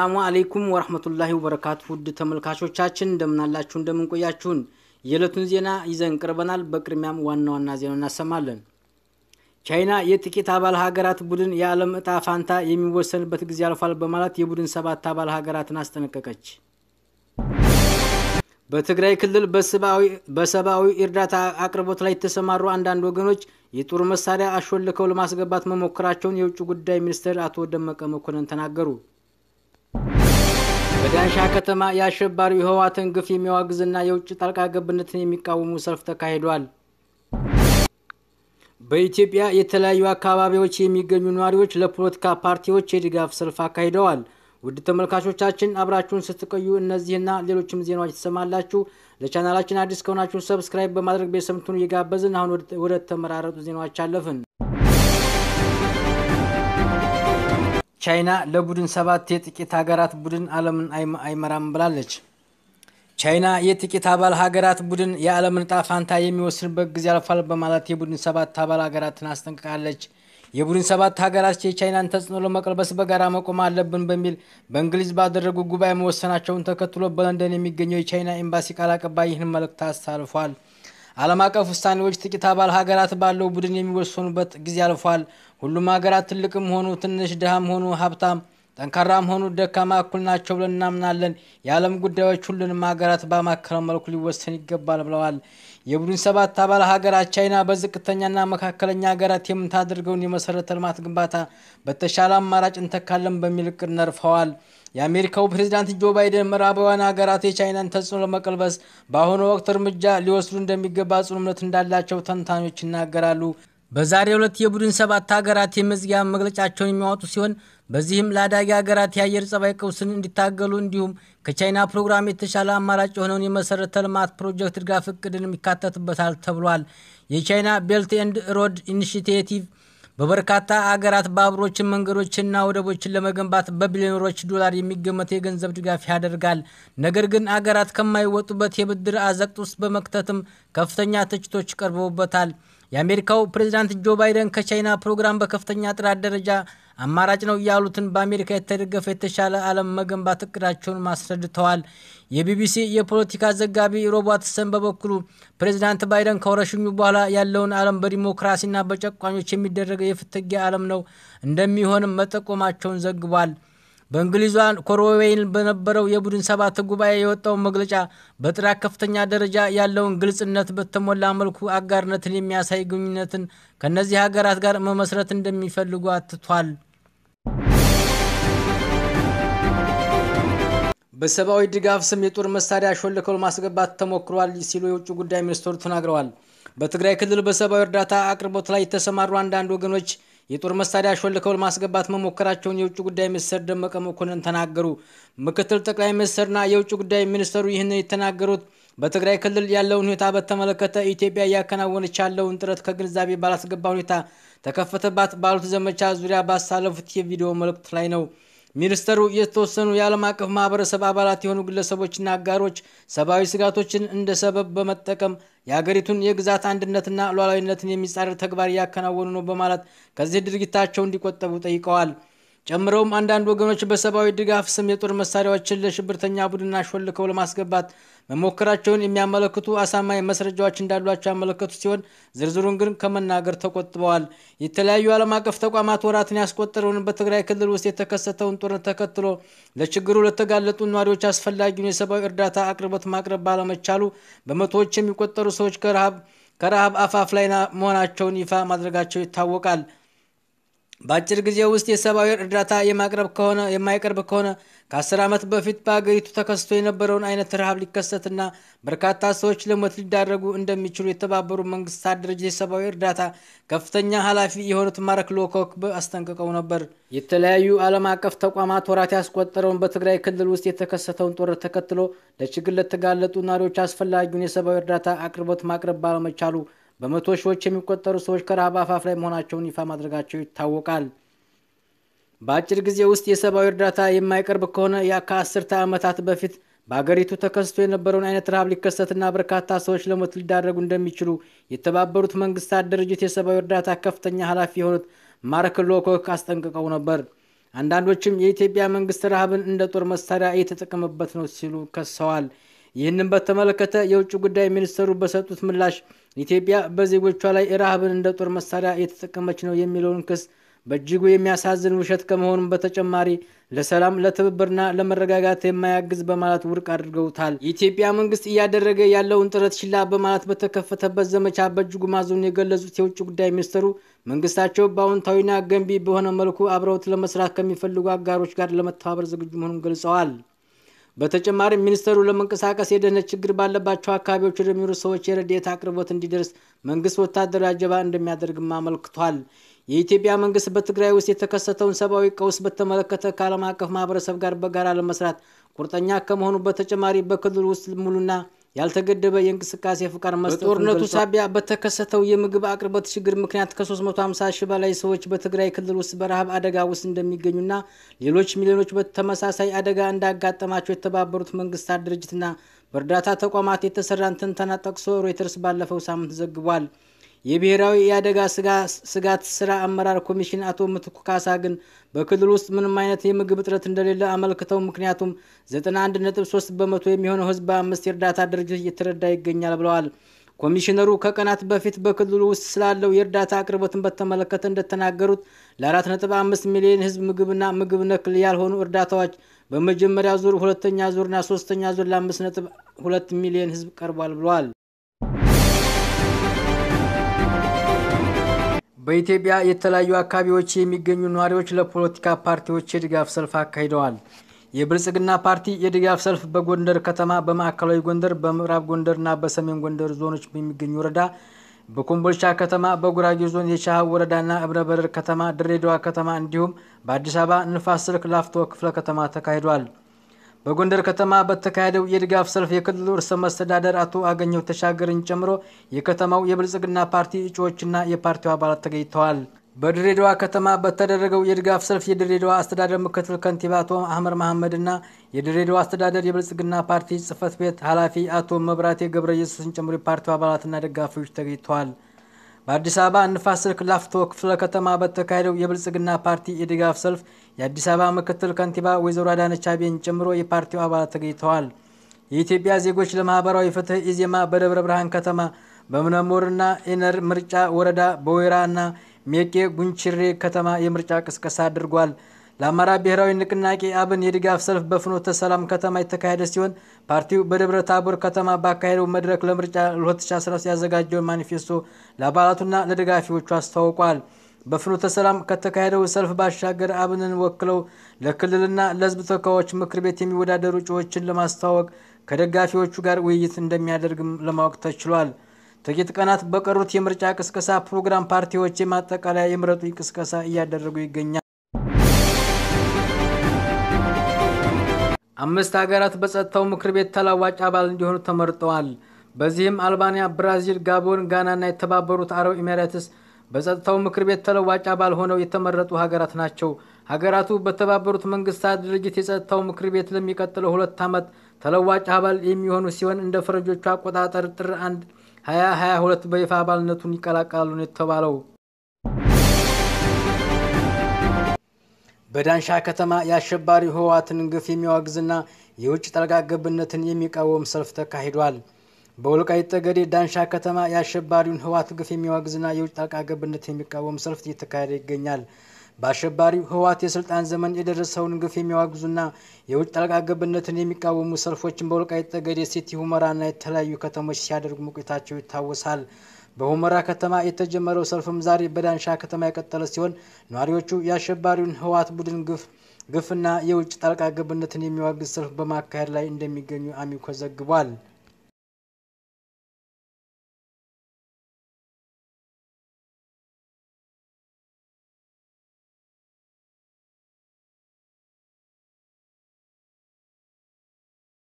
አሰላሙ አሌይኩም ወረህመቱላሂ ወበረካቱ። ውድ ተመልካቾቻችን እንደምናላችሁ እንደምንቆያችሁን የዕለቱን ዜና ይዘን ቀርበናል። በቅድሚያም ዋና ዋና ዜና እናሰማለን። ቻይና የጥቂት አባል ሀገራት ቡድን የዓለም እጣ ፋንታ የሚወሰንበት ጊዜ አልፏል በማለት የቡድን ሰባት አባል ሀገራትን አስጠነቀቀች። በትግራይ ክልል በሰብአዊ እርዳታ አቅርቦት ላይ የተሰማሩ አንዳንድ ወገኖች የጦር መሳሪያ አሾልከው ለማስገባት መሞከራቸውን የውጭ ጉዳይ ሚኒስትር አቶ ደመቀ መኮንን ተናገሩ። በዳንሻ ከተማ የአሸባሪው ህወሓትን ግፍ የሚያወግዝና የውጭ ጣልቃ ገብነትን የሚቃወሙ ሰልፍ ተካሂዷል። በኢትዮጵያ የተለያዩ አካባቢዎች የሚገኙ ነዋሪዎች ለፖለቲካ ፓርቲዎች የድጋፍ ሰልፍ አካሂደዋል። ውድ ተመልካቾቻችን አብራችሁን ስትቆዩ እነዚህና ሌሎችም ዜናዎች ትሰማላችሁ። ለቻናላችን አዲስ ከሆናችሁ subscribe በማድረግ ቤተሰብነቱን እየጋበዝን አሁን ወደ ተመራረጡ ዜናዎች አለፍን። ቻይና ለቡድን ሰባት የጥቂት ሀገራት ቡድን ዓለምን አይመራም ብላለች። ቻይና የጥቂት አባል ሀገራት ቡድን የዓለምን ዕጣ ፋንታ የሚወስንበት ጊዜ አልፏል በማለት የቡድን ሰባት አባል ሀገራትን አስጠንቅቃለች። የቡድን ሰባት ሀገራት የቻይናን ተጽዕኖ ለመቀልበስ በጋራ መቆም አለብን በሚል በእንግሊዝ ባደረጉ ጉባኤ መወሰናቸውን ተከትሎ በለንደን የሚገኘው የቻይና ኤምባሲ ቃል አቀባይ ይህን መልእክት አስተላልፏል። ዓለም አቀፍ ውሳኔዎች ጥቂት አባል ሀገራት ባለው ቡድን የሚወሰኑበት ጊዜ አልፏል። ሁሉም ሀገራት ትልቅም ሆኑ ትንሽ፣ ድሃም ሆኑ ሀብታም፣ ጠንካራም ሆኑ ደካማ እኩል ናቸው ብለን እናምናለን። የዓለም ጉዳዮች ሁሉንም ሀገራት ባማከለ መልኩ ሊወሰን ይገባል ብለዋል። የቡድን ሰባት አባል ሀገራት ቻይና በዝቅተኛና መካከለኛ ሀገራት የምታደርገውን የመሰረተ ልማት ግንባታ በተሻለ አማራጭ እንተካለን በሚል እቅድ ነድፈዋል። የአሜሪካው ፕሬዚዳንት ጆ ባይደን ምዕራባውያን ሀገራት የቻይናን ተጽዕኖ ለመቀልበስ በአሁኑ ወቅት እርምጃ ሊወስዱ እንደሚገባ ጽኑ እምነት እንዳላቸው ተንታኞች ይናገራሉ። በዛሬው ዕለት የቡድን ሰባት ሀገራት የመዝጊያ መግለጫቸውን የሚያወጡ ሲሆን በዚህም ለአዳጊ ሀገራት የአየር ጸባይ ቀውስን እንዲታገሉ እንዲሁም ከቻይና ፕሮግራም የተሻለ አማራጭ የሆነውን የመሰረተ ልማት ፕሮጀክት ድጋፍ እቅድንም ይካተትበታል ተብሏል። የቻይና Belt and Road Initiative በበርካታ አገራት ባቡሮችን፣ መንገዶችንና ወደቦችን ለመገንባት በቢሊዮኖች ዶላር የሚገመት የገንዘብ ድጋፍ ያደርጋል። ነገር ግን አገራት ከማይወጡበት የብድር አዘቅት ውስጥ በመክተትም ከፍተኛ ትችቶች ቀርበውበታል። የአሜሪካው ፕሬዚዳንት ጆ ባይደን ከቻይና ፕሮግራም በከፍተኛ ጥራት ደረጃ አማራጭ ነው ያሉትን በአሜሪካ የተደገፈ የተሻለ ዓለም መገንባት እቅዳቸውን አስረድተዋል። የቢቢሲ የፖለቲካ ዘጋቢ ሮበርትሰን በበኩሉ ፕሬዚዳንት ባይደን ከወረሽኙ በኋላ ያለውን ዓለም በዲሞክራሲና በጨቋኞች የሚደረገው የፍትጊያ ዓለም ነው እንደሚሆንም መጠቆማቸውን ዘግቧል። በእንግሊዟ ኮርዌይን በነበረው የቡድን ሰባት ጉባኤ የወጣው መግለጫ በጥራት ከፍተኛ ደረጃ ያለውን ግልጽነት በተሞላ መልኩ አጋርነትን የሚያሳይ ግንኙነትን ከእነዚህ ሀገራት ጋር መመስረት እንደሚፈልጉ አትቷል። በሰብአዊ ድጋፍ ስም የጦር መሳሪያ ሾልከው ለማስገባት ተሞክሯል ሲሉ የውጭ ጉዳይ ሚኒስትሩ ተናግረዋል። በትግራይ ክልል በሰብአዊ እርዳታ አቅርቦት ላይ የተሰማሩ አንዳንድ ወገኖች የጦር መሳሪያ ሾልከው ለማስገባት መሞከራቸውን የውጭ ጉዳይ ሚኒስትር ደመቀ መኮንን ተናገሩ። ምክትል ጠቅላይ ሚኒስትርና የውጭ ጉዳይ ሚኒስትሩ ይህን የተናገሩት በትግራይ ክልል ያለውን ሁኔታ በተመለከተ ኢትዮጵያ እያከናወነች ያለውን ጥረት ከግንዛቤ ባላስገባ ሁኔታ ተከፈተባት ባሉት ዘመቻ ዙሪያ ባሳለፉት የቪዲዮ መልእክት ላይ ነው። ሚኒስተሩ የተወሰኑ የዓለም አቀፍ ማህበረሰብ አባላት የሆኑ ግለሰቦችና አጋሮች ሰብአዊ ስጋቶችን እንደ ሰበብ በመጠቀም የሀገሪቱን የግዛት አንድነትና ሉዓላዊነትን የሚጻረር ተግባር እያከናወኑ ነው በማለት ከዚህ ድርጊታቸው እንዲቆጠቡ ጠይቀዋል። ጨምረውም አንዳንድ ወገኖች በሰብአዊ ድጋፍ ስም የጦር መሳሪያዎችን ለሽብርተኛ ቡድን አሾልከው ለማስገባት መሞከራቸውን የሚያመለክቱ አሳማኝ መስረጃዎች እንዳሏቸው ያመለከቱ ሲሆን ዝርዝሩን ግን ከመናገር ተቆጥበዋል። የተለያዩ ዓለም አቀፍ ተቋማት ወራትን ያስቆጠረውን በትግራይ ክልል ውስጥ የተከሰተውን ጦርነት ተከትሎ ለችግሩ ለተጋለጡ ነዋሪዎች አስፈላጊውን የሰብአዊ እርዳታ አቅርቦት ማቅረብ ባለመቻሉ በመቶዎች የሚቆጠሩ ሰዎች ከረሃብ አፋፍ ላይ መሆናቸውን ይፋ ማድረጋቸው ይታወቃል። በአጭር ጊዜ ውስጥ የሰብአዊ እርዳታ የማቅረብ ከሆነ የማይቀርብ ከሆነ ከአስር ዓመት በፊት በአገሪቱ ተከስቶ የነበረውን አይነት ረሃብ ሊከሰትና በርካታ ሰዎች ለሞት ሊዳረጉ እንደሚችሉ የተባበሩ መንግስታት ድርጅት የሰብአዊ እርዳታ ከፍተኛ ኃላፊ የሆኑት ማርክ ሎኮክ አስጠንቅቀው ነበር። የተለያዩ ዓለም አቀፍ ተቋማት ወራት ያስቆጠረውን በትግራይ ክልል ውስጥ የተከሰተውን ጦርነት ተከትሎ ለችግር ለተጋለጡ ነዋሪዎች አስፈላጊውን የሰብአዊ እርዳታ አቅርቦት ማቅረብ ባለመቻሉ በመቶ ሺዎች የሚቆጠሩ ሰዎች ከረሃብ አፋፍ ላይ መሆናቸውን ይፋ ማድረጋቸው ይታወቃል። በአጭር ጊዜ ውስጥ የሰብአዊ እርዳታ የማይቀርብ ከሆነ ከአስርተ ዓመታት በፊት በአገሪቱ ተከስቶ የነበረውን አይነት ረሃብ ሊከሰትና በርካታ ሰዎች ለሞት ሊዳረጉ እንደሚችሉ የተባበሩት መንግስታት ድርጅት የሰብአዊ እርዳታ ከፍተኛ ኃላፊ የሆኑት ማርክ ሎኮክ አስጠንቅቀው ነበር። አንዳንዶችም የኢትዮጵያ መንግስት ረሃብን እንደ ጦር መሳሪያ እየተጠቀመበት ነው ሲሉ ከሰዋል። ይህንን በተመለከተ የውጭ ጉዳይ ሚኒስትሩ በሰጡት ምላሽ ኢትዮጵያ በዜጎቿ ላይ ረሃብን እንደ ጦር መሳሪያ እየተጠቀመች ነው የሚለውን ክስ በእጅጉ የሚያሳዝን ውሸት ከመሆኑም በተጨማሪ ለሰላም ለትብብርና ለመረጋጋት የማያግዝ በማለት ውድቅ አድርገውታል። የኢትዮጵያ መንግስት እያደረገ ያለውን ጥረት ችላ በማለት በተከፈተበት ዘመቻ በእጅጉ ማዘኑን የገለጹት የውጭ ጉዳይ ሚኒስትሩ መንግስታቸው በአዎንታዊና ገንቢ በሆነ መልኩ አብረውት ለመስራት ከሚፈልጉ አጋሮች ጋር ለመተባበር ዝግጁ መሆኑን ገልጸዋል። በተጨማሪም ሚኒስተሩ ለመንቀሳቀስ የደህንነት ችግር ባለባቸው አካባቢዎች ወደሚኖሩ ሰዎች የረድኤት አቅርቦት እንዲደርስ መንግስት ወታደራዊ አጀባ እንደሚያደርግም አመልክቷል። የኢትዮጵያ መንግስት በትግራይ ውስጥ የተከሰተውን ሰብአዊ ቀውስ በተመለከተ ከዓለም አቀፍ ማህበረሰብ ጋር በጋራ ለመስራት ቁርጠኛ ከመሆኑ በተጨማሪ በክልሉ ውስጥ ሙሉና ያልተገደበ የእንቅስቃሴ ፍቃድ መስጠት በጦርነቱ ሳቢያ በተከሰተው የምግብ አቅርቦት ችግር ምክንያት ከ350 ሺህ በላይ ሰዎች በትግራይ ክልል ውስጥ በረሃብ አደጋ ውስጥ እንደሚገኙና ሌሎች ሚሊዮኖች በተመሳሳይ አደጋ እንዳጋጠማቸው የተባበሩት መንግስታት ድርጅትና በእርዳታ ተቋማት የተሰራን ትንተና ጠቅሶ ሮይተርስ ባለፈው ሳምንት ዘግቧል። የብሔራዊ የአደጋ ስጋት ስራ አመራር ኮሚሽን አቶ ምትኩ ካሳ ግን በክልል ውስጥ ምንም አይነት የምግብ እጥረት እንደሌለ አመልክተው ምክንያቱም 91.3 በመቶ የሚሆነው ህዝብ በአምስት የእርዳታ ድርጅቶች እየተረዳ ይገኛል ብለዋል። ኮሚሽነሩ ከቀናት በፊት በክልሉ ውስጥ ስላለው የእርዳታ አቅርቦትን በተመለከተ እንደተናገሩት ለ4.5 ሚሊዮን ህዝብ ምግብና ምግብ ነክ ያልሆኑ እርዳታዎች በመጀመሪያ ዙር፣ ሁለተኛ ዙርና ሶስተኛ ዙር ለ5.2 ሚሊዮን ህዝብ ቀርቧል ብለዋል። በኢትዮጵያ የተለያዩ አካባቢዎች የሚገኙ ነዋሪዎች ለፖለቲካ ፓርቲዎች የድጋፍ ሰልፍ አካሂደዋል። የብልጽግና ፓርቲ የድጋፍ ሰልፍ በጎንደር ከተማ፣ በማዕከላዊ ጎንደር፣ በምዕራብ ጎንደርና በሰሜን ጎንደር ዞኖች በሚገኙ ወረዳ፣ በኮምቦልቻ ከተማ፣ በጉራጌ ዞን የሻሃ ወረዳና እብነበረድ ከተማ፣ ድሬዳዋ ከተማ እንዲሁም በአዲስ አበባ ንፋስ ስልክ ላፍቶ ክፍለ ከተማ ተካሂዷል። በጎንደር ከተማ በተካሄደው የድጋፍ ሰልፍ የክልሉ ርዕሰ መስተዳደር አቶ አገኘሁ ተሻገርን ጨምሮ የከተማው የብልጽግና ፓርቲ እጩዎችና የፓርቲው አባላት ተገኝተዋል። በድሬዳዋ ከተማ በተደረገው የድጋፍ ሰልፍ የድሬዳዋ አስተዳደር ምክትል ከንቲባ አቶ አህመድ መሐመድና የድሬዳዋ አስተዳደር የብልጽግና ፓርቲ ጽህፈት ቤት ኃላፊ አቶ መብራቴ ገብረ ኢየሱስን ጨምሮ የፓርቲው አባላትና ደጋፊዎች ተገኝተዋል። በአዲስ አበባ ንፋስ ስልክ ላፍቶ ክፍለ ከተማ በተካሄደው የብልጽግና ፓርቲ የድጋፍ ሰልፍ የአዲስ አበባ ምክትል ከንቲባ ወይዘሮ አዳነች አቤቤን ጨምሮ የፓርቲው አባላት ተገኝተዋል። የኢትዮጵያ ዜጎች ለማህበራዊ ፍትህ ኢዜማ በደብረ ብርሃን ከተማ በእነሞርና ኤነር ምርጫ ወረዳ በወይራና ሜቄ ጉንችሬ ከተማ የምርጫ ቅስቀሳ አድርጓል። ለአማራ ብሔራዊ ንቅናቄ አብን የድጋፍ ሰልፍ በፍኖተ ሰላም ከተማ የተካሄደ ሲሆን ፓርቲው በደብረ ታቦር ከተማ ባካሄደው መድረክ ለምርጫ 2013 ያዘጋጀውን ማኒፌስቶ ለአባላቱና ለደጋፊዎቹ አስታውቋል። በፍኖተ ሰላም ከተካሄደው ሰልፍ ባሻገር አብንን ወክለው ለክልልና ለሕዝብ ተወካዮች ምክር ቤት የሚወዳደሩ እጩዎችን ለማስተዋወቅ ከደጋፊዎቹ ጋር ውይይት እንደሚያደርግም ለማወቅ ተችሏል። ጥቂት ቀናት በቀሩት የምርጫ ቅስቀሳ ፕሮግራም ፓርቲዎች የማጠቃለያ የምረጡ ቅስቀሳ እያደረጉ ይገኛል። አምስት ሀገራት በጸጥታው ምክር ቤት ተለዋጭ አባል እንዲሆኑ ተመርጠዋል። በዚህም አልባንያ፣ ብራዚል፣ ጋቦን፣ ጋናና የተባበሩት አረብ ኤሚሬትስ በጸጥታው ምክር ቤት ተለዋጭ አባል ሆነው የተመረጡ ሀገራት ናቸው። ሀገራቱ በተባበሩት መንግስታት ድርጅት የጸጥታው ምክር ቤት ለሚቀጥለው ሁለት ዓመት ተለዋጭ አባል የሚሆኑ ሲሆን እንደ ፈረንጆቹ አቆጣጠር ጥር 1 2022 በይፋ አባልነቱን ይቀላቀላሉ ነው የተባለው። በዳንሻ ከተማ የአሸባሪ ህወሓትን ግፍ የሚያወግዝና የውጭ ጣልቃ ገብነትን የሚቃወም ሰልፍ ተካሂዷል። በወልቃይት ጠገዴ ዳንሻ ከተማ የአሸባሪውን ህወሓት ግፍ የሚያወግዝና የውጭ ጣልቃ ገብነት የሚቃወም ሰልፍ እየተካሄደ ይገኛል። በአሸባሪው ህወሓት የስልጣን ዘመን የደረሰውን ግፍ የሚያወግዙና የውጭ ጣልቃ ገብነትን የሚቃወሙ ሰልፎችን በወልቃይት ጠገዴ፣ ሲቲ ሁመራና የተለያዩ ከተሞች ሲያደርጉ መቆየታቸው ይታወሳል። በሁመራ ከተማ የተጀመረው ሰልፍም ዛሬ በዳንሻ ከተማ የቀጠለ ሲሆን ነዋሪዎቹ የአሸባሪውን ህወሓት ቡድን ግፍ ግፍና የውጭ ጣልቃ ገብነትን የሚያወግዝ ሰልፍ በማካሄድ ላይ እንደሚገኙ አሚኮ ዘግቧል።